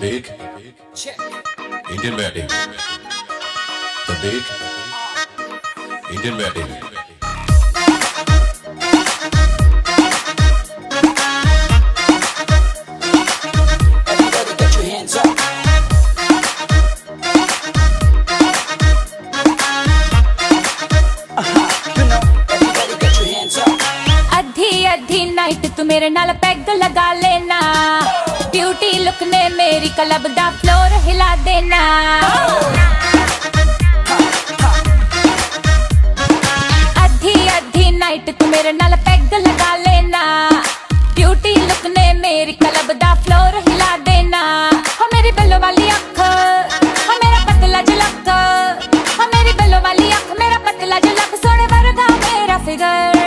big Indian wedding. The big Indian wedding. Everybody get your hands up. Uh-huh, you know, everybody beauty look ने मेरी club का floor हिला देना। अधी अधी नाइट तू मेरे नाल पैग लगा लेना। ब्यूटी लुक ने मेरी क्लब का फ्लोर हिला देना। हो मेरी बलो वाली अख हो मेरा पतला जलक हो मेरी बल्लो वाली अख मेरा पतला जलक सोने वर्गा मेरा फिगर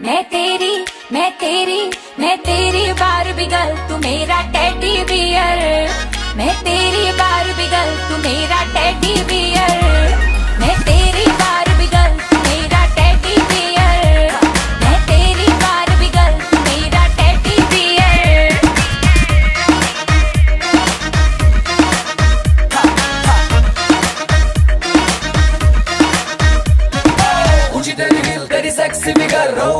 मैं तेरी मैं तेरी मैं तेरी बारबी बिगल तू मेरा टेडी बियर। मैं तेरी बार बिगल तू मेरा टेडी बियर। मैं तेरी बारबी गर्ल तू मेरा टेडी बियर। मैं तेरी बारबी गर्ल तू मेरा टेडी बियर। ऊँची तेरी हिल तेरी सेक्सी फिगर रो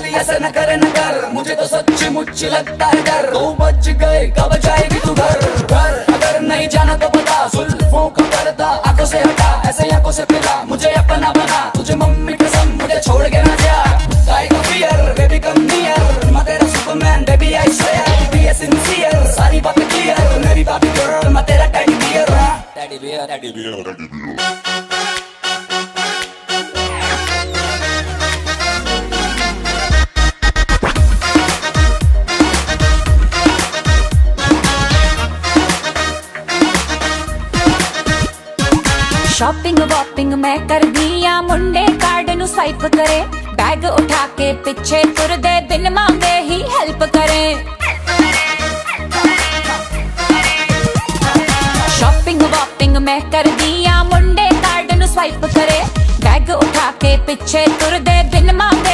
वाली ऐसा न करे। न कर मुझे तो सच्ची मुच्ची लगता है डर। दो बज गए, कब जाएगी तू घर? घर अगर नहीं जाना तो बता जुल्फों का पर्दा आँखों से हटा, ऐसे आँखों से पिला, मुझे अपना बना। तुझे मम्मी कसम मुझे छोड़ के ना जा। Tiger fear baby come near मैं तेरा superman baby I swear be a sincere सारी बातें क्लियर मेरी बाबी गर्ल मैं तेरा teddy bear teddy bear teddy bear shopping ਵਾਪਿੰਗ ਮੈਂ ਕਰਦੀ ਆ। ਮੁੰਡੇ ਕਾਰਡ ਨੂੰ ਸਵਾਈਪ ਕਰੇ। ਬੈਗ ਉਠਾ ਕੇ ਪਿੱਛੇ ਤੁਰਦੇ ਬਿਨ ਮੰਗੇ ਹੀ ਹੈਲਪ ਕਰੇ। ਸ਼ਾਪਿੰਗ ਵਾਪਿੰਗ ਮੈਂ ਕਰਦੀ ਆ। ਮੁੰਡੇ ਕਾਰਡ ਨੂੰ ਸਵਾਈਪ ਕਰੇ। ਬੈਗ ਉਠਾ ਕੇ ਪਿੱਛੇ ਤੁਰਦੇ ਬਿਨ ਮੰਗੇ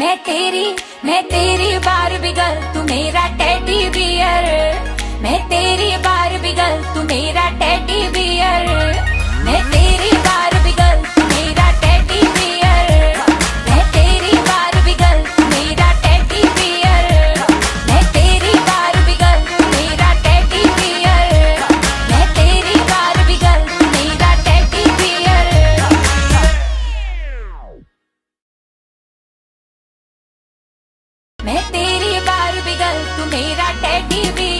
मैं तेरी मैं तेरी बार बिगल, तू मेरा टेडी बियर मैं तेरी बार बिगल, तू मेरा टेडी बियर मैं तेरी बार बिगल तू मेरा टेडी भी